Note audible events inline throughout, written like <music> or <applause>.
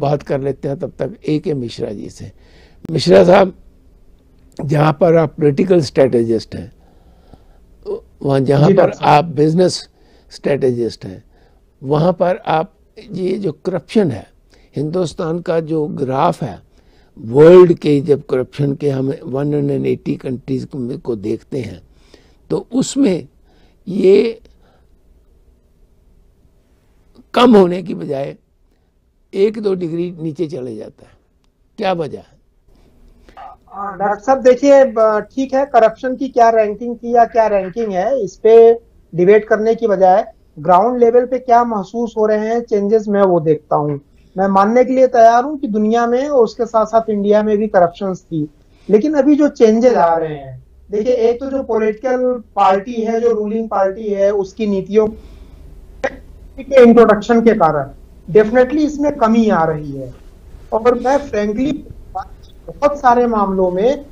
बात कर लेते हैं तब तक ए के मिश्रा जी से। मिश्रा साहब जहाँ पर आप पोलिटिकल स्ट्रेटेजिस्ट हैं वहाँ जहाँ पर आप बिज़नेस स्ट्रेटेजिस्ट हैं वहाँ पर आप ये जो करप्शन है हिंदुस्तान का जो ग्राफ है वर्ल्ड के जब करप्शन के हम 180 कंट्रीज़ को देखते हैं तो उसमें ये कम होने की बजाय एक दो डिग्री नीचे चले जाता है। क्या वजह है? डॉक्टर साहब, देखिए ठीक है करप्शन की क्या रैंकिंग थी या क्या रैंकिंग है, इस पे डिबेट करने की बजाय ग्राउंड लेवल पे क्या महसूस हो रहे हैं चेंजेस मैं वो देखता हूँ। मैं मानने के लिए तैयार हूँ कि दुनिया में और उसके साथ साथ इंडिया में भी करप्शन थी। लेकिन अभी जो चेंजेस आ रहे हैं, देखिए, एक तो जो पॉलिटिकल पार्टी है, जो रूलिंग पार्टी है, उसकी नीतियों के इंट्रोडक्शन के कारण डेफिनेटली इसमें कमी आ रही है। और मैं फ्रेंकली बहुत सारे मामलों में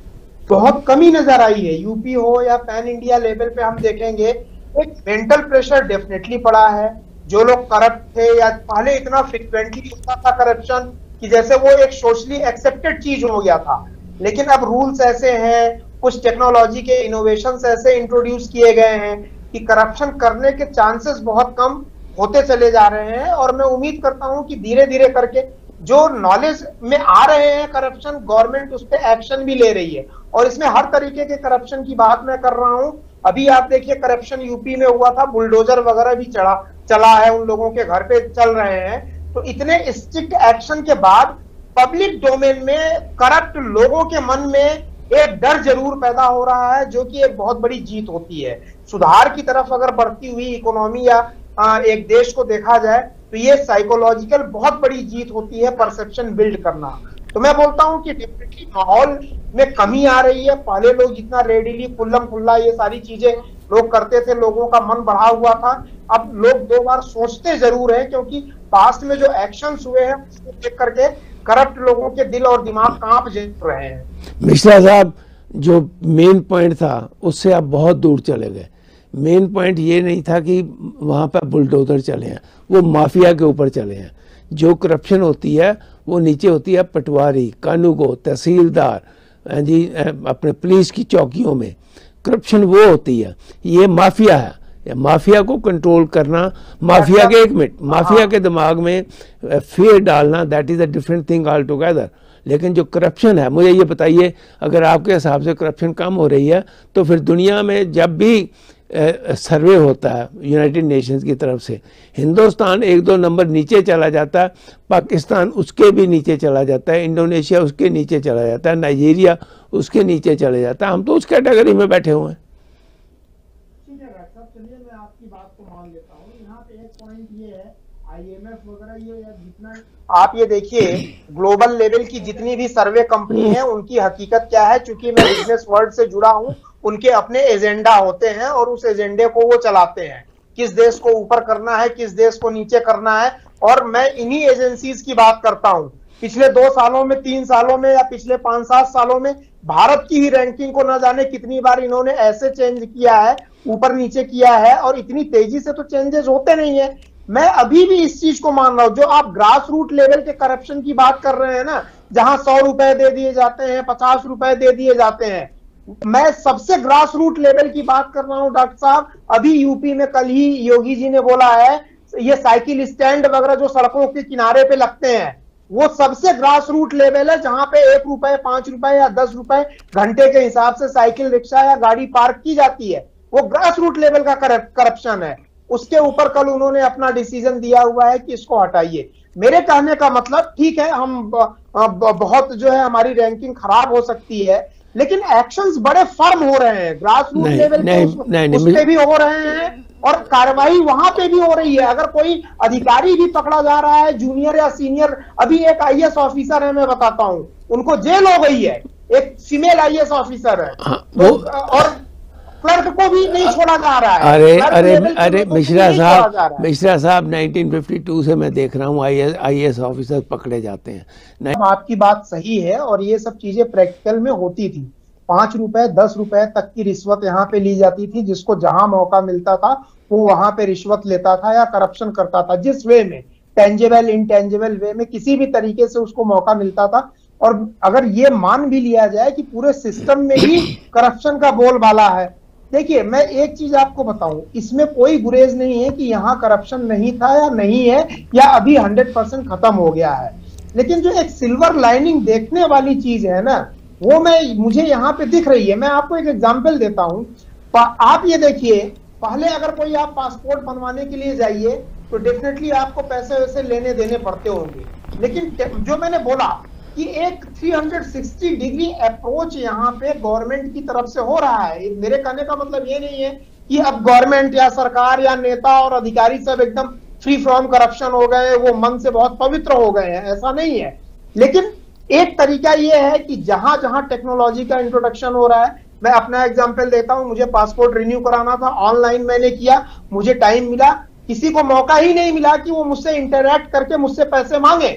बहुत कमी नज़र आई है। यूपी हो या पैन इंडिया लेवल पे हम देखेंगे, एक मेंटल प्रेशर डेफिनेटली पड़ा है। जो लोग करप्ट थे या पहले इतना फ्रिक्वेंटली होता था करप्शन कि जैसे वो एक सोशली एक्सेप्टेड चीज़ हो गया था। लेकिन अब रूल्स ऐसे हैं, कुछ टेक्नोलॉजी के इनोवेशन ऐसे इंट्रोड्यूस किए गए हैं कि करप्शन करने के चांसेस बहुत कम। होते चले जा रहे हैं और मैं उम्मीद करता हूँ कि धीरे धीरे करके जो नॉलेज में आ रहे हैं करप्शन गवर्नमेंट उस पर एक्शन भी ले रही है। और इसमें हर तरीके के करप्शन की बात मैं कर रहा हूँ। अभी आप देखिए करप्शन यूपी में हुआ था बुलडोजर वगैरह भी चढ़ा, चला है उन लोगों के घर पे चल रहे हैं। तो इतने स्ट्रिक्ट एक्शन के बाद पब्लिक डोमेन में करप्ट लोगों के मन में एक डर ज़रूर पैदा हो रहा है, जो कि एक बहुत बड़ी जीत होती है। सुधार की तरफ़ अगर बढ़ती हुई इकोनॉमी या एक देश को देखा जाए तो ये साइकोलॉजिकल बहुत बड़ी जीत होती है परसेप्शन बिल्ड करना। तो मैं बोलता हूँ कि डेफिनेटली माहौल में कमी आ रही है। पहले लोग जितना रेडीली खुल्लम खुल्ला ये सारी चीज़ें लोग करते थे, लोगों का मन बढ़ा हुआ था। अब लोग दो बार सोचते ज़रूर है, क्योंकि पास्ट में जो एक्शन हुए हैं, उसको देख करके करप्ट लोगों के दिल और दिमाग काँप रहे हैं। मिश्रा साहब, जो मेन पॉइंट था, उससे आप बहुत दूर चले गए। मेन पॉइंट ये नहीं था कि वहाँ पर बुलडोजर चले हैं वो माफिया के ऊपर चले हैं। जो करप्शन होती है वो नीचे होती है पटवारी कानूगो तहसीलदार हाँ जी अपने पुलिस की चौकियों में। करप्शन वो होती है ये माफिया है। माफिया को कंट्रोल करना माफिया के एक मिनट माफिया हाँ। के दिमाग में फेयर डालना that is a different thing all together लेकिन जो करप्शन है मुझे ये बताइए अगर आपके हिसाब से करप्शन कम हो रही है तो फिर दुनिया में जब भी सर्वे होता है यूनाइटेड नेशंस की तरफ़ से। हिंदुस्तान एक दो नंबर नीचे चला जाता है पाकिस्तान उसके भी नीचे चला जाता है इंडोनेशिया उसके नीचे चला जाता है नाइजीरिया उसके नीचे चले जाता है। हम तो उस कैटेगरी में बैठे हुए हैं। आप ये देखिए ग्लोबल लेवल की जितनी भी सर्वे कंपनी है उनकी हकीकत क्या है? चूँकि मैं बिज़नेस वर्ल्ड से जुड़ा हूँ उनके अपने एजेंडा होते हैं और उस एजेंडे को वो चलाते हैं। किस देश को ऊपर करना है, किस देश को नीचे करना है। और मैं इन्हीं एजेंसीज की बात करता हूँ। पिछले दो सालों में, तीन सालों में या पिछले पाँच सात सालों में भारत की ही रैंकिंग को ना जाने कितनी बार इन्होंने ऐसे चेंज किया है, ऊपर नीचे किया है और इतनी तेज़ी से तो चेंजेस होते नहीं है। मैं अभी भी इस चीज़ को मान रहा हूँ। जो आप ग्रास रूट लेवल के करप्शन की बात कर रहे हैं ना, जहाँ सौ रुपए दे दिए जाते हैं, पचास रुपए दे दिए जाते हैं मैं सबसे ग्रास रूट लेवल की बात कर रहा हूँ, डॉक्टर साहब। अभी यूपी में कल ही योगी जी ने बोला है, ये साइकिल स्टैंड वगैरह जो सड़कों के किनारे पे लगते हैं, वो सबसे ग्रास रूट लेवल है, जहाँ पे एक रुपए, पाँच रुपए या दस रुपए घंटे के हिसाब से साइकिल रिक्शा या गाड़ी पार्क की जाती है। वो ग्रास रूट लेवल का करप्शन है। उसके ऊपर कल उन्होंने अपना डिसीज़न दिया हुआ है कि इसको हटाइए। मेरे कहने का मतलब ठीक है, हम बहुत जो है हमारी रैंकिंग खराब हो सकती है लेकिन एक्शंस बड़े फर्म हो रहे हैं। ग्रास रूट लेवल पे उस, नहीं, उस पे भी हो रहे हैं और कार्रवाई वहाँ पे भी हो रही है। अगर कोई अधिकारी भी पकड़ा जा रहा है जूनियर या सीनियर अभी एक आईएएस ऑफिसर है मैं बताता हूँ। उनको जेल हो गई है। एक फीमेल आईएएस ऑफिसर है। हाँ, वो, और क्लर्क को भी नहीं छोड़ा जा रहा है। अरे अरे अरे मिश्रा साहब मिश्रा साहब 1952 से मैं देख रहा हूँ आईएएस ऑफिसर पकड़े जाते हैं। आपकी बात सही है और ये सब चीज़ें प्रैक्टिकल में होती थी। पाँच रुपए दस रुपए तक की रिश्वत यहाँ पे ली जाती थी जिसको जहाँ मौका मिलता था वो वहाँ पे रिश्वत लेता था या करप्शन करता था जिस वे में टेंजेबल इंटेंजेबल वे में किसी भी तरीके से उसको मौका मिलता था। और अगर ये मान भी लिया जाए कि पूरे सिस्टम में ही <coughs> करप्शन का बोलबाला है देखिए, मैं एक चीज़ आपको बताऊँ, इसमें कोई गुरेज नहीं है कि यहाँ करप्शन नहीं था या नहीं है, या अभी हंड्रेड परसेंट खत्म हो गया है। लेकिन जो एक सिल्वर लाइनिंग देखने वाली चीज़ है ना, वो मैं, मुझे यहाँ पे दिख रही है। मैं आपको एक एग्ज़ाम्पल देता हूँ। आप ये देखिए, पहले अगर कोई आप पासपोर्ट बनवाने के लिए जाइए तो डेफिनेटली आपको पैसे वैसे लेने देने पड़ते होंगे। लेकिन जो मैंने बोला कि एक 360 डिग्री अप्रोच यहाँ पे गवर्नमेंट की तरफ़ से हो रहा है। मेरे कहने का मतलब ये नहीं है कि अब गवर्नमेंट या सरकार या नेता और अधिकारी सब एकदम फ्री फ्रॉम करप्शन हो गए, वो मन से बहुत पवित्र हो गए हैं, ऐसा नहीं है। लेकिन एक तरीका ये है कि जहाँ जहाँ टेक्नोलॉजी का इंट्रोडक्शन हो रहा है, मैं अपना एग्ज़ाम्पल देता हूँ, मुझे पासपोर्ट रिन्यू कराना था ऑनलाइन मैंने किया, मुझे टाइम मिला, किसी को मौका ही नहीं मिला कि वो मुझसे इंटरेक्ट करके मुझसे पैसे मांगे।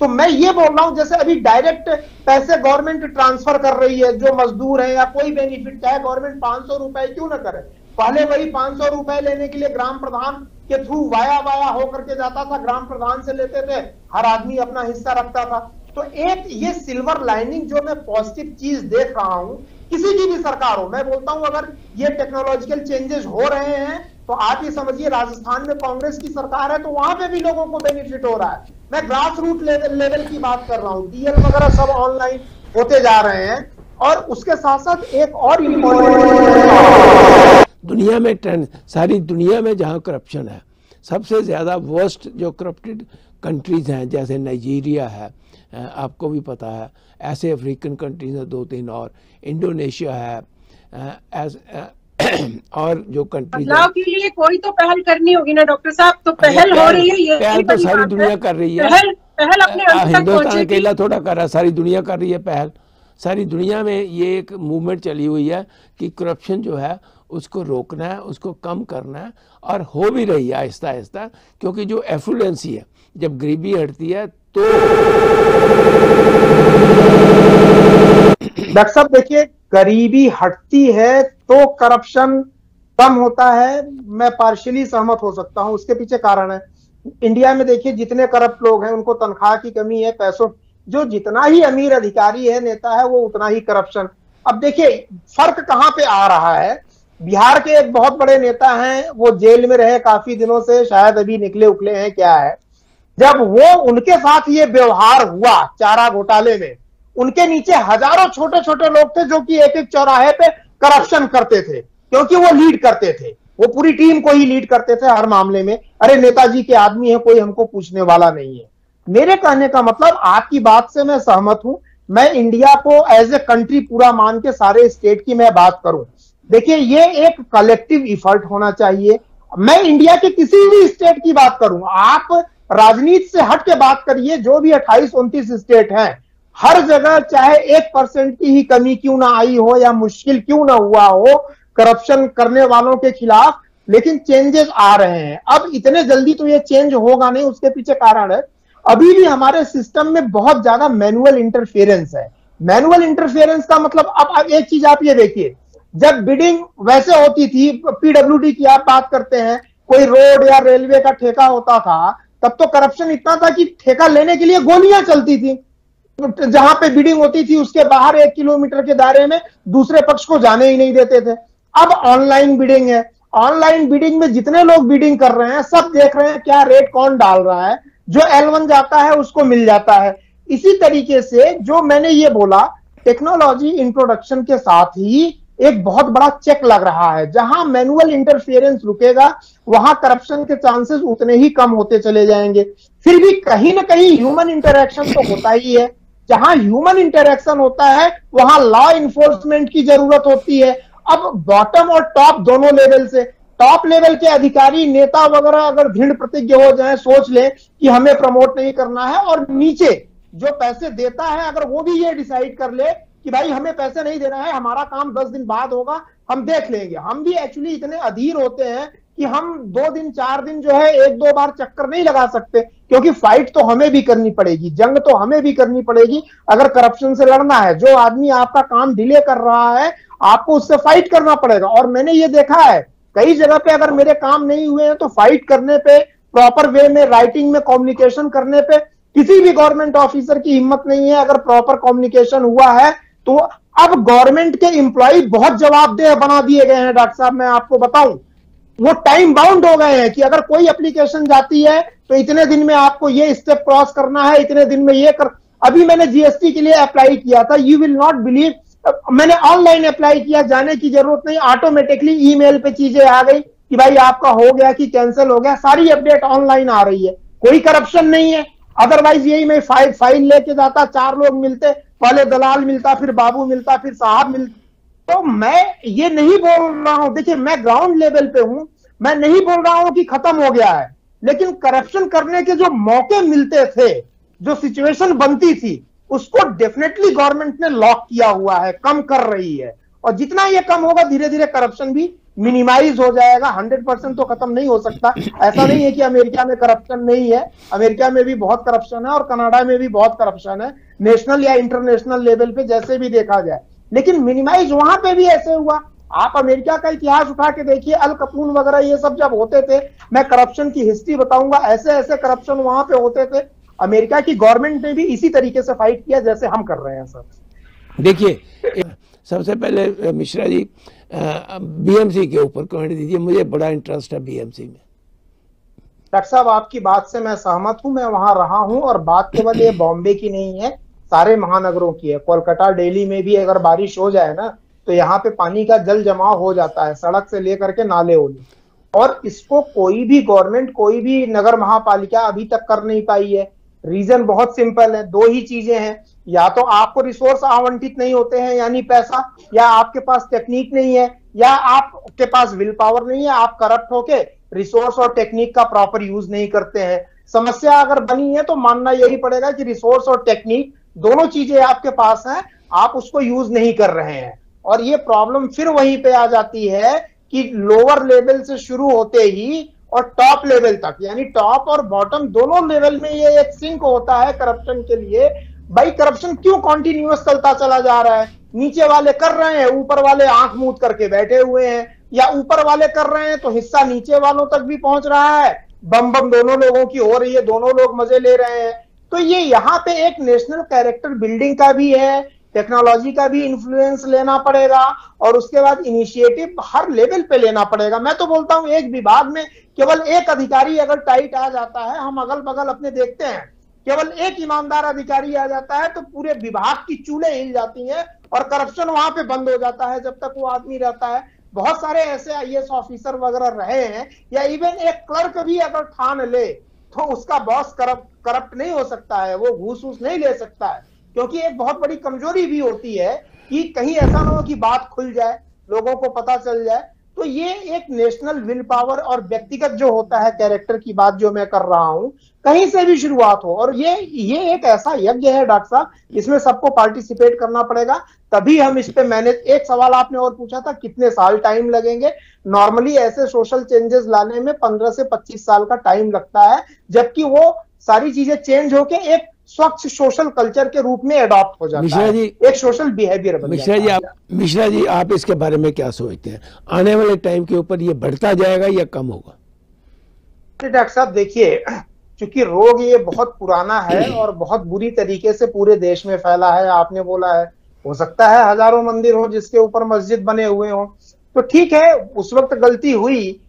तो मैं ये बोल रहा हूँ, जैसे अभी डायरेक्ट पैसे गवर्नमेंट ट्रांसफ़र कर रही है, जो मजदूर है या कोई बेनिफिट चाहे गवर्नमेंट पाँच सौ रुपए क्यों ना करे। पहले वही पाँच सौ रुपए लेने के लिए ग्राम प्रधान के थ्रू वाया वाया होकर के जाता था, ग्राम प्रधान से लेते थे, हर आदमी अपना हिस्सा रखता था। तो एक ये सिल्वर लाइनिंग जो मैं पॉजिटिव चीज़ देख रहा हूँ, किसी की भी सरकार हो, मैं बोलता हूँ, अगर ये टेक्नोलॉजिकल चेंजेस हो रहे हैं तो आप ये समझिए, राजस्थान में कांग्रेस की सरकार है तो वहाँ पे भी लोगों को बेनिफिट हो रहा है। मैं ग्रास रूट लेवल लेवल की बात कर रहा हूँ। डीएल वगैरह सब ऑनलाइन होते जा रहे हैं और उसके साथ साथ एक और दुनिया में ट्रेंड सारी दुनिया में जहाँ करप्शन है, सबसे ज़्यादा वर्स्ट जो करप्टेड कंट्रीज़ हैं, जैसे नाइजीरिया है आपको भी पता है, ऐसे अफ्रीकन कंट्रीज़ हैं दो तीन और इंडोनेशिया है और जो कंट्री बदलाव के लिए कोई तो पहल करनी होगी ना डॉक्टर साहब। तो पहल हो रही है ये पहल तो सारी दुनिया कर रही है। पहल पहल अपने हिंदुस्तान अकेला थोड़ा कर रहा है सारी दुनिया कर रही है पहल। सारी दुनिया में ये एक मूवमेंट चली हुई है कि करप्शन जो है उसको रोकना है उसको कम करना है और हो भी रही है आहिस्ता आहिस्ता क्योंकि जो एफ्लुएंसी है जब गरीबी हटती है तो डॉक्टर साहब देखिए गरीबी हटती है तो करप्शन कम होता है। मैं पार्शियली सहमत हो सकता हूँ, उसके पीछे कारण है। इंडिया में देखिए, जितने करप्ट लोग हैं, उनको तनख्वाह की कमी है, पैसों, जो जितना ही अमीर अधिकारी है, नेता है, वो उतना ही करप्शन अब देखिए, फ़र्क कहाँ पे आ रहा है? बिहार के एक बहुत बड़े नेता हैं, वो जेल में रहे काफ़ी दिनों से, शायद अभी निकले उकले हैं, क्या है? जब वो, उनके साथ ये व्यवहार हुआ, चारा घोटाले में, उनके नीचे हज़ारों छोटे छोटे लोग थे, जो कि एक एक चौराहे पे करप्शन करते थे, क्योंकि वो लीड करते थे। वो पूरी टीम को ही लीड करते थे हर मामले में। अरे, नेताजी के आदमी है, कोई हमको पूछने वाला नहीं है। मेरे कहने का मतलब आपकी बात से मैं सहमत हूँ। मैं इंडिया को एज ए कंट्री पूरा मान के सारे स्टेट की मैं बात करूँ। देखिए, ये एक कलेक्टिव इफर्ट होना चाहिए। मैं इंडिया के किसी भी स्टेट की बात करूँ, आप राजनीति से हट के बात करिए, जो भी अट्ठाईस, उनतीस स्टेट हैं हर जगह चाहे एक परसेंट की ही कमी क्यों ना आई हो या मुश्किल क्यों ना हुआ हो करप्शन करने वालों के खिलाफ लेकिन चेंजेस आ रहे हैं। अब इतने जल्दी तो ये चेंज होगा नहीं, उसके पीछे कारण है। अभी भी हमारे सिस्टम में बहुत ज़्यादा मैनुअल इंटरफेरेंस है। मैनुअल इंटरफेरेंस का मतलब अब एक चीज़ आप ये देखिए, जब बिडिंग वैसे होती थी पीडब्ल्यूडी की आप बात करते हैं, कोई रोड या रेलवे का ठेका होता था, तब तो करप्शन इतना था कि ठेका लेने के लिए गोलियाँ चलती थी। जहाँ पे बिडिंग होती थी, उसके बाहर एक किलोमीटर के दायरे में दूसरे पक्ष को जाने ही नहीं देते थे। अब ऑनलाइन बिडिंग है। ऑनलाइन बिडिंग में जितने लोग बिडिंग कर रहे हैं, सब देख रहे हैं क्या रेट कौन डाल रहा है। जो एल वन जाता है, उसको मिल जाता है। इसी तरीके से जो मैंने ये बोला टेक्नोलॉजी इंट्रोडक्शन के साथ ही एक बहुत बड़ा चेक लग रहा है। जहाँ मैनुअल इंटरफेरेंस रुकेगा, वहाँ करप्शन के चांसेस उतने ही कम होते चले जाएँगे। फिर भी कहीं ना कहीं ह्यूमन इंटरेक्शन तो होता ही है। जहाँ ह्यूमन इंटरेक्शन होता है, वहाँ लॉ इन्फोर्समेंट की ज़रूरत होती है। अब बॉटम और टॉप दोनों लेवल से टॉप लेवल के अधिकारी, नेता वगैरह अगर दृढ़ प्रतिज्ञ हो जाए, सोच ले कि हमें प्रमोट नहीं करना है और नीचे जो पैसे देता है, अगर वो भी ये डिसाइड कर ले कि भाई हमें पैसे नहीं देना है, हमारा काम दस दिन बाद होगा, हम देख लेंगे। हम भी एक्चुअली इतने अधीर होते हैं कि हम दो दिन, चार दिन जो है, एक दो बार चक्कर नहीं लगा सकते। क्योंकि फाइट तो हमें भी करनी पड़ेगी, जंग तो हमें भी करनी पड़ेगी। अगर करप्शन से लड़ना है, जो आदमी आपका काम डिले कर रहा है, आपको उससे फाइट करना पड़ेगा। और मैंने ये देखा है, कई जगह पे अगर मेरे काम नहीं हुए हैं तो फाइट करने पे प्रॉपर वे में राइटिंग में कम्युनिकेशन करने पे, किसी भी गवर्नमेंट ऑफिसर की हिम्मत नहीं है। अगर प्रॉपर कम्युनिकेशन हुआ है तो अब गवर्नमेंट के एम्प्लॉय बहुत जवाबदेह बना दिए गए हैं, डॉक्टर साहब, मैं आपको बताऊँ। वो टाइम बाउंड हो गए हैं कि अगर कोई एप्लीकेशन जाती है तो इतने दिन में आपको ये स्टेप क्रॉस करना है, इतने दिन में ये कर, अभी मैंने जीएसटी के लिए अप्लाई किया था यू विल नॉट बिलीव मैंने ऑनलाइन अप्लाई किया, जाने की ज़रूरत नहीं ऑटोमेटिकली ईमेल पे चीज़ें आ गई कि भाई आपका हो गया कि कैंसिल हो गया, सारी अपडेट ऑनलाइन आ रही है, कोई करप्शन नहीं है। अदरवाइज़ यही मैं फ़ाइल फ़ाइल लेके जाता, चार लोग मिलते, पहले दलाल मिलता, फिर बाबू मिलता, फिर साहब मिलता। तो मैं ये नहीं बोल रहा हूँ। देखिए, मैं ग्राउंड लेवल पे हूँ। मैं नहीं बोल रहा हूँ कि खत्म हो गया है। लेकिन करप्शन करने के जो मौके मिलते थे, जो सिचुएशन बनती थी, उसको डेफिनेटली गवर्नमेंट ने लॉक किया हुआ है, कम कर रही है। और जितना ये कम होगा धीरे धीरे करप्शन भी मिनिमाइज हो जाएगा। हंड्रेड परसेंट तो खत्म नहीं हो सकता। ऐसा नहीं है कि अमेरिका में करप्शन नहीं है। अमेरिका में भी बहुत करप्शन है और कनाडा में भी बहुत करप्शन है। नेशनल या इंटरनेशनल लेवल पे जैसे भी देखा जाए। लेकिन मिनिमाइज वहाँ पे भी ऐसे हुआ। आप अमेरिका का इतिहास उठा के देखिए अल कपून वगैरह ये सब जब होते थे मैं करप्शन की हिस्ट्री बताऊँगा ऐसे ऐसे करप्शन वहाँ पे होते थे। अमेरिका की गवर्नमेंट ने भी इसी तरीके से फाइट किया जैसे हम कर रहे हैं सर। देखिए सबसे पहले मिश्रा जी बीएमसी के ऊपर कमेंट दीजिए मुझे बड़ा इंटरेस्ट है बीएमसी में। डॉक्टर साहब आपकी बात से मैं सहमत हूँ मैं वहाँ रहा हूँ और बात केवल ये बॉम्बे की नहीं है सारे महानगरों की है। कोलकाता दिल्ली में भी अगर बारिश हो जाए ना तो यहाँ पे पानी का जल जमाव हो जाता है, सड़क से लेकर के नाले होली और इसको कोई भी गवर्नमेंट, कोई भी नगर महापालिका अभी तक कर नहीं पाई है। रीजन बहुत सिंपल है, दो ही चीज़ें हैं। या तो आपको रिसोर्स आवंटित नहीं होते हैं, यानी पैसा, या आपके पास टेक्निक नहीं है, या आपके पास विल पावर नहीं है, आप करप्ट होके रिसोर्स और टेक्निक का प्रॉपर यूज़ नहीं करते हैं। समस्या अगर बनी है तो मानना यही पड़ेगा कि रिसोर्स और टेक्निक दोनों चीज़ें आपके पास हैं, आप उसको यूज़ नहीं कर रहे हैं। और ये प्रॉब्लम फिर वहीं पे आ जाती है कि लोअर लेवल से शुरू होते ही और टॉप लेवल तक, यानी टॉप और बॉटम दोनों लेवल में ये एक सिंक होता है करप्शन के लिए। भाई करप्शन क्यों कॉन्टिन्यूस चलता चला जा रहा है? नीचे वाले कर रहे हैं, ऊपर वाले आँख मूद करके बैठे हुए हैं, या ऊपर वाले कर रहे हैं तो हिस्सा नीचे वालों तक भी पहुँच रहा है। बम बम दोनों लोगों की हो रही है, दोनों लोग मज़े ले रहे हैं। तो ये यहाँ पे एक नेशनल कैरेक्टर बिल्डिंग का भी है, टेक्नोलॉजी का भी इन्फ्लुएंस लेना पड़ेगा और उसके बाद इनिशिएटिव हर लेवल पे लेना पड़ेगा। मैं तो बोलता हूँ एक विभाग में केवल एक अधिकारी अगर टाइट आ जाता है, हम अगल बगल अपने देखते हैं, केवल एक ईमानदार अधिकारी आ जाता है तो पूरे विभाग की चूल्हे हिल जाती हैं और करप्शन वहाँ पे बंद हो जाता है जब तक वो आदमी रहता है। बहुत सारे ऐसे आई ऑफिसर वगैरह रहे हैं या इवन एक क्लर्क भी अगर ठान ले तो उसका बॉस करप्ट करप्ट नहीं हो सकता है, वो घूस वूस नहीं ले सकता है। क्योंकि एक बहुत बड़ी कमज़ोरी भी होती है कि कहीं ऐसा ना हो कि बात खुल जाए, लोगों को पता चल जाए तो ये एक नेशनल विल पावर और व्यक्तिगत जो होता है कैरेक्टर की बात जो मैं कर रहा हूँ, कहीं से भी शुरुआत हो। और ये ये एक ऐसा यज्ञ है, डॉक्टर साहब इसमें सबको पार्टिसिपेट करना पड़ेगा। तभी हम इस पे मैनेज, एक सवाल आपने और पूछा था, कितने साल टाइम लगेंगे? नॉर्मली ऐसे सोशल चेंजेस लाने में पंद्रह से पच्चीस साल का टाइम लगता है, जबकि वो सारी चीज़ें चेंज होके एक स्वच्छ सोशल कल्चर के रूप में अडॉप्ट हो जाता मिश्रा जी, है एक सोशल बिहेवियर मिश्रा जी आप मिश्रा जी आप इसके बारे में क्या सोचते हैं? आने वाले टाइम के ऊपर ये बढ़ता जाएगा या कम होगा? डॉक्टर साहब देखिए क्योंकि रोग ये बहुत पुराना है <clears throat> और बहुत बुरी तरीके से पूरे देश में फैला है आपने बोला है। हो सकता है हज़ारों मंदिर हो जिसके ऊपर मस्जिद बने हुए हो। तो ठीक है उस वक्त गलती हुई।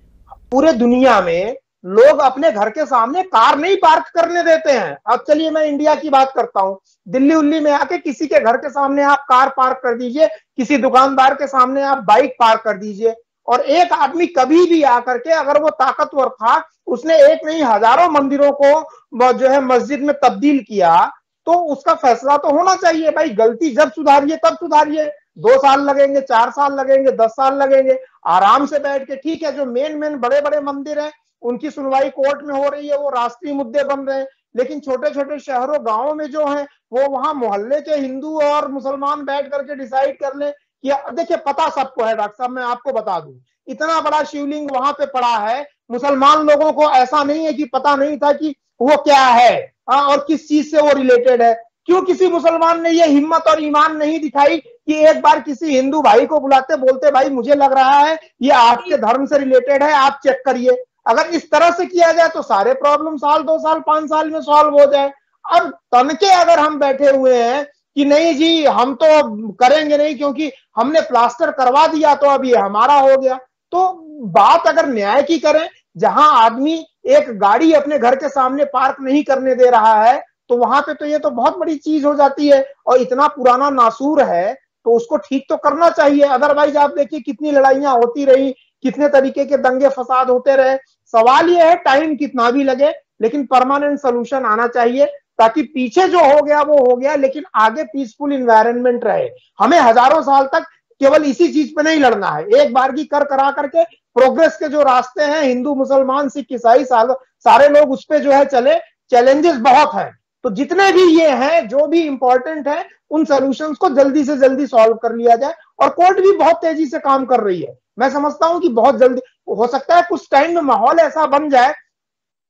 पूरे दुनिया में लोग अपने घर के सामने कार नहीं पार्क करने देते हैं। अब चलिए मैं इंडिया की बात करता हूँ। दिल्ली उल्ली में आके किसी के घर के सामने आप कार पार्क कर दीजिए, किसी दुकानदार के सामने आप बाइक पार्क कर दीजिए। और एक आदमी कभी भी आकर के, अगर वो ताकतवर था, उसने एक नहीं, हज़ारों मंदिरों को जो है मस्जिद में तब्दील किया तो उसका फैसला तो होना चाहिए, भाई गलती जब सुधारिए, तब सुधारिए। दो साल लगेंगे, चार साल लगेंगे, दस साल लगेंगे। आराम से बैठ के, ठीक है, जो मेन मेन बड़े बड़े मंदिर हैं उनकी सुनवाई कोर्ट में हो रही है वो राष्ट्रीय मुद्दे बन रहे हैं। लेकिन छोटे छोटे शहरों गाँवों में जो है वो वहाँ मोहल्ले के हिंदू और मुसलमान बैठ करके डिसाइड कर ले कि देखिए पता सबको है डॉक्टर साहब मैं आपको बता दूँ इतना बड़ा शिवलिंग वहाँ पे पड़ा है मुसलमान लोगों को ऐसा नहीं है कि पता नहीं था कि वो क्या है आ, और किस चीज़ से वो रिलेटेड है। क्यों किसी मुसलमान ने ये हिम्मत और ईमान नहीं दिखाई कि एक बार किसी हिंदू भाई को बुलाते बोलते भाई मुझे लग रहा है ये आपके धर्म से रिलेटेड है आप चेक करिए। अगर इस तरह से किया जाए तो सारे प्रॉब्लम साल, दो साल, पाँच साल में सॉल्व हो जाए। अब तनके अगर हम बैठे हुए हैं कि नहीं जी, हम तो करेंगे नहीं क्योंकि हमने प्लास्टर करवा दिया तो अब ये हमारा हो गया। तो बात अगर न्याय की करें, जहाँ आदमी एक गाड़ी अपने घर के सामने पार्क नहीं करने दे रहा है तो वहाँ पे तो ये तो बहुत बड़ी चीज़ हो जाती है और इतना पुराना नासूर है तो उसको ठीक तो करना चाहिए। अदरवाइज़ आप देखिए कितनी लड़ाइयाँ होती रही, कितने तरीके के दंगे फसाद होते रहे सवाल यह है टाइम कितना भी लगे, लेकिन परमानेंट सोल्यूशन आना चाहिए, ताकि पीछे जो हो गया, वो हो गया, लेकिन आगे पीसफुल इन्वायरमेंट रहे। हमें हज़ारों साल तक केवल इसी चीज़ पे नहीं लड़ना है। एक बार की कर करा करके प्रोग्रेस के जो रास्ते हैं, हिंदू, मुसलमान, सिख, ईसाई सारे लोग उस पर जो है चले। चैलेंजेस बहुत है। तो जितने भी ये हैं, जो भी इंपॉर्टेंट है, उन सोल्यूशन को जल्दी से जल्दी सॉल्व कर लिया जाए और कोर्ट भी बहुत तेज़ी से काम कर रही है। मैं समझता हूँ कि बहुत जल्दी, हो सकता है कुछ टाइम में माहौल ऐसा बन जाए,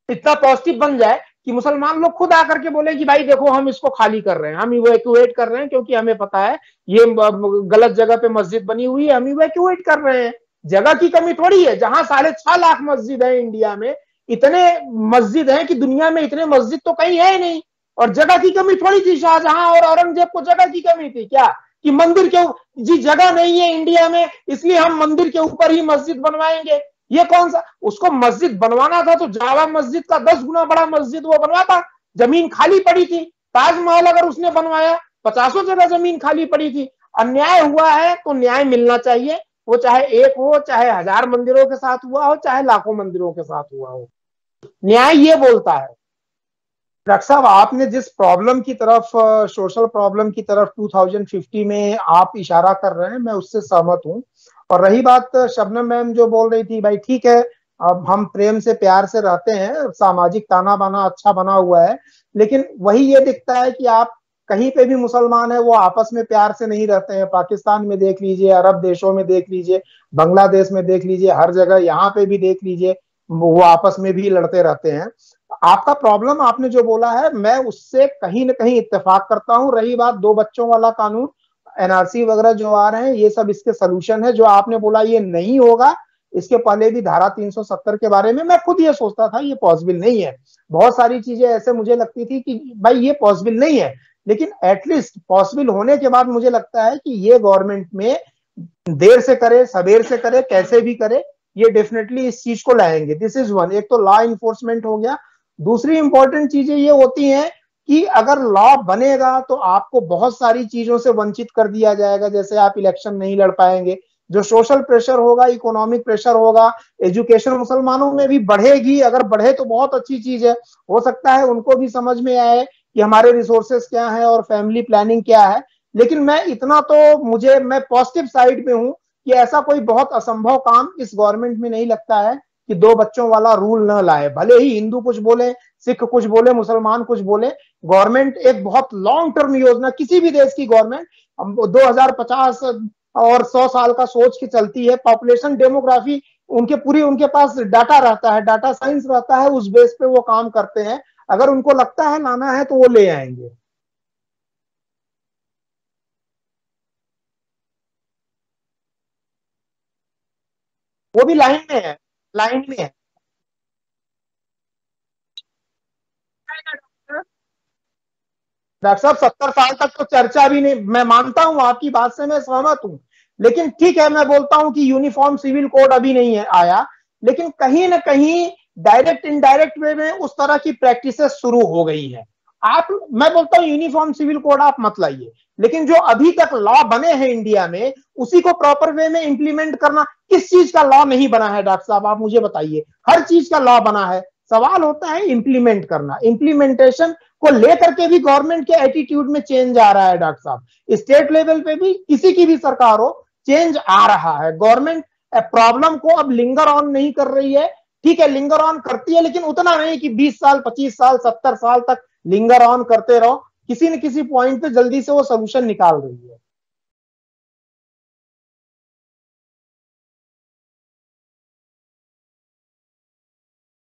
इतना पॉजिटिव बन जाए कि मुसलमान लोग खुद आकर के बोले कि भाई देखो, हम इसको खाली कर रहे हैं, हम इवेक्यूएट कर रहे हैं, क्योंकि हमें पता है ये गलत जगह पे मस्जिद बनी हुई है, हम इवेक्यूएट कर रहे हैं। जगह की कमी थोड़ी है, जहाँ साढ़े छह लाख मस्जिद है इंडिया में, इतने मस्जिद हैं कि दुनिया में इतने मस्जिद तो कहीं है ही नहीं। और जगह की कमी थोड़ी थी शाहजहां और औरंगज़ेब को जगह की कमी थी, क्या? कि मंदिर के जी, जगह नहीं है इंडिया में, इसलिए हम मंदिर के ऊपर ही मस्जिद बनवाएँगे। ये कौन सा, उसको मस्जिद बनवाना था तो जावा मस्जिद का दस गुना बड़ा मस्जिद वो बनवाता। ज़मीन खाली पड़ी थी, ताजमहल अगर उसने बनवाया, पचासों जगह ज़मीन खाली पड़ी थी। अन्याय हुआ है तो न्याय मिलना चाहिए, वो चाहे एक हो, चाहे हज़ार मंदिरों के साथ हुआ हो, चाहे लाखों मंदिरों के साथ हुआ हो। न्याय ये बोलता है। डॉक्टर साहब, आपने जिस प्रॉब्लम की तरफ़ सोशल प्रॉब्लम की तरफ़ 2050 में आप इशारा कर रहे हैं, मैं उससे सहमत हूँ। और रही बात शबनम मैम जो बोल रही थी, भाई ठीक है, अब हम प्रेम से प्यार से रहते हैं, सामाजिक ताना बाना अच्छा बना हुआ है, लेकिन वही ये दिखता है कि आप कहीं पे भी मुसलमान है, वो आपस में प्यार से नहीं रहते हैं। पाकिस्तान में देख लीजिए, अरब देशों में देख लीजिए, बांग्लादेश में देख लीजिए, हर जगह यहाँ पे भी देख लीजिए, वो आपस में भी लड़ते रहते हैं। आपका प्रॉब्लम आपने जो बोला है, मैं उससे कहीं ना कहीं इत्तेफाक करता हूँ। रही बात दो बच्चों वाला कानून एनआरसी वगैरह जो आ रहे हैं, ये सब इसके सोल्यूशन है। जो आपने बोला ये नहीं होगा, इसके पहले भी धारा 370 के बारे में मैं खुद ये सोचता था, ये पॉसिबल नहीं है। बहुत सारी चीज़ें ऐसे मुझे लगती थी कि भाई ये पॉसिबल नहीं है। लेकिन एटलीस्ट पॉसिबल होने के बाद मुझे लगता है कि ये गवर्नमेंट में देर से करे, सवेर से करे, कैसे भी करे, ये डेफिनेटली इस चीज़ को लाएँगे। दिस इज़ वन एक तो लॉ इन्फोर्समेंट हो गया दूसरी इंपॉर्टेंट चीज़ें ये होती हैं कि अगर लॉ बनेगा तो आपको बहुत सारी चीज़ों से वंचित कर दिया जाएगा। जैसे आप इलेक्शन नहीं लड़ पाएँगे, जो सोशल प्रेशर होगा इकोनॉमिक प्रेशर होगा एजुकेशन मुसलमानों में भी बढ़ेगी। अगर बढ़े तो बहुत अच्छी चीज़ है। हो सकता है उनको भी समझ में आए कि हमारे रिसोर्सेस क्या है और फैमिली प्लानिंग क्या है। लेकिन मैं इतना तो मुझे, मैं पॉजिटिव साइड में हूँ कि ऐसा कोई बहुत असंभव काम इस गवर्नमेंट में नहीं लगता है। कि दो बच्चों वाला रूल न लाए। भले ही हिंदू कुछ बोले, सिख कुछ बोले, मुसलमान कुछ बोले गवर्नमेंट एक बहुत लॉन्ग टर्म योजना किसी भी देश की गवर्नमेंट 2050 और 100 साल का सोच के चलती है। पॉपुलेशन डेमोग्राफी उनके पूरी, उनके पास डाटा रहता है डाटा साइंस रहता है, उस बेस पे वो काम करते हैं। अगर उनको लगता है लाना है तो वो ले आएँगे। वो भी लाइन में है। लाइन में है। डॉक्टर साहब, सत्तर साल तक तो चर्चा भी नहीं, मैं मानता हूँ आपकी बात से मैं सहमत हूँ। लेकिन ठीक है, मैं बोलता हूँ कि यूनिफॉर्म सिविल कोड अभी नहीं है, आया। लेकिन कहीं ना कहीं डायरेक्ट इनडायरेक्ट वे में उस तरह की प्रैक्टिस शुरू हो गई है। आप, मैं बोलता हूँ यूनिफॉर्म सिविल कोड आप मत लाइए। लेकिन जो अभी तक लॉ बने हैं इंडिया में, उसी को प्रॉपर वे में इंप्लीमेंट करना, किस चीज़ का लॉ नहीं बना है, डॉक्टर साहब, आप मुझे बताइए। हर चीज़ का लॉ बना है। सवाल होता है इंप्लीमेंट करना। इंप्लीमेंटेशन को लेकर के भी गवर्नमेंट के एटीट्यूड में चेंज आ रहा है, डॉक्टर साहब। स्टेट लेवल पे भी, किसी की भी सरकार हो चेंज आ रहा है। गवर्नमेंट प्रॉब्लम को अब लिंगर ऑन नहीं कर रही है। ठीक है लिंगर ऑन करती है, लेकिन उतना नहीं कि 20 साल 25 साल 70 साल तक लिंगर ऑन करते रहो। किसी न किसी पॉइंट पे जल्दी से वो सोल्यूशन निकाल रही है।